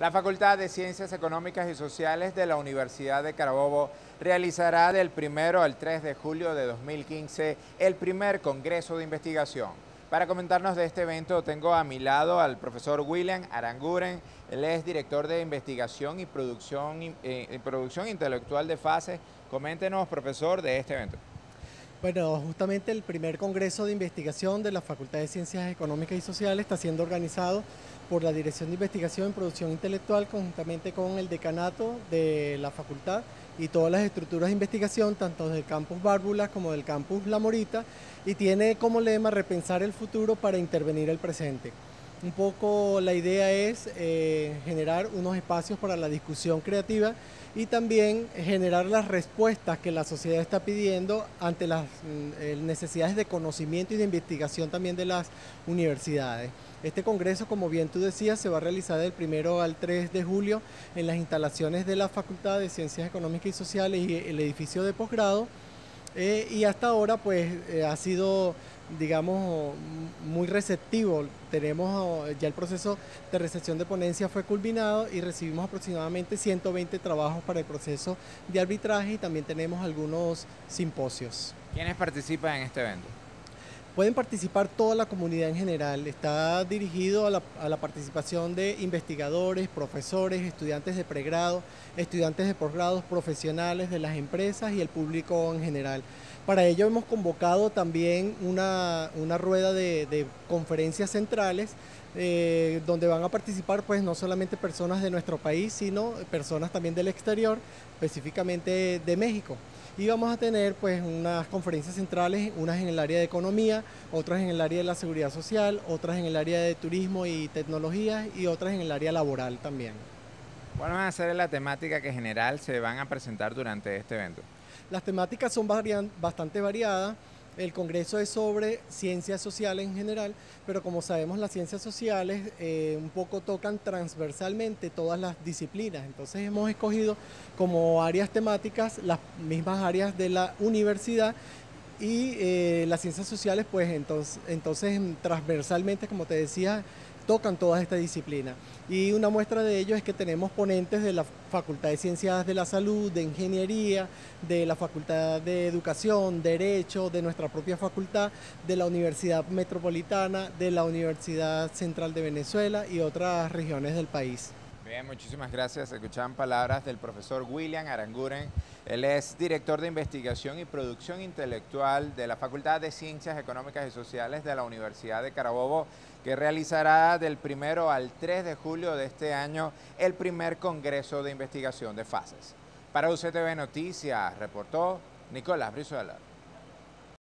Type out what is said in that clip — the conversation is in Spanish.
La Facultad de Ciencias Económicas y Sociales de la Universidad de Carabobo realizará del 1 al 3 de julio de 2015 el primer Congreso de Investigación. Para comentarnos de este evento tengo a mi lado al profesor William Aranguren. Él es director de investigación y producción, eh, intelectual de FASE. Coméntenos, profesor, de este evento. Bueno, justamente el primer Congreso de Investigación de la Facultad de Ciencias Económicas y Sociales está siendo organizado por la Dirección de Investigación en Producción Intelectual conjuntamente con el decanato de la facultad y todas las estructuras de investigación, tanto del campus Bárbula como del campus La Morita, y tiene como lema repensar el futuro para intervenir el presente. Un poco la idea es eh, generar unos espacios para la discusión creativa y también generar las respuestas que la sociedad está pidiendo ante las mm, eh, necesidades de conocimiento y de investigación también de las universidades. Este congreso, como bien tú decías, se va a realizar del 1 al 3 de julio en las instalaciones de la Facultad de Ciencias Económicas y Sociales y el edificio de posgrado. Eh, y hasta ahora pues eh, ha sido digamos muy receptivo. Tenemos ya el proceso de recepción de ponencia fue culminado y recibimos aproximadamente 120 trabajos para el proceso de arbitraje y también tenemos algunos simposios. ¿Quiénes participan en este evento? Pueden participar toda la comunidad en general. Está dirigido a la, participación de investigadores, profesores, estudiantes de pregrado, estudiantes de posgrado, profesionales de las empresas y el público en general. Para ello hemos convocado también una, rueda de, conferencias centrales eh, donde van a participar pues no solamente personas de nuestro país, sino personas también del exterior, específicamente de México y vamos a tener pues unas conferencias centrales, unas en el área de economía, otras en el área de la seguridad social, otras en el área de turismo y tecnología y otras en el área laboral también. ¿Cuál va a ser la temática que en general se van a presentar durante este evento? Las temáticas son bastante variadas. El Congreso es sobre ciencias sociales en general, pero como sabemos las ciencias sociales eh, un poco tocan transversalmente todas las disciplinas. Entonces hemos escogido como áreas temáticas las mismas áreas de la universidad y eh, las ciencias sociales pues entonces, entonces transversalmente, como te decía, tocan todas estas disciplinas. Y una muestra de ello es que tenemos ponentes de la Facultad de Ciencias de la Salud, de Ingeniería, de la Facultad de Educación, Derecho, de nuestra propia facultad, de la Universidad Metropolitana, de la Universidad Central de Venezuela y otras regiones del país. Bien, muchísimas gracias. Escuchaban palabras del profesor William Aranguren. Él es director de investigación y producción intelectual de la Facultad de Ciencias Económicas y Sociales de la Universidad de Carabobo, que realizará del primero al 3 de julio de este año el primer Congreso de Investigación de Fases. Para UCTV Noticias, reportó Nicolás Brizuela.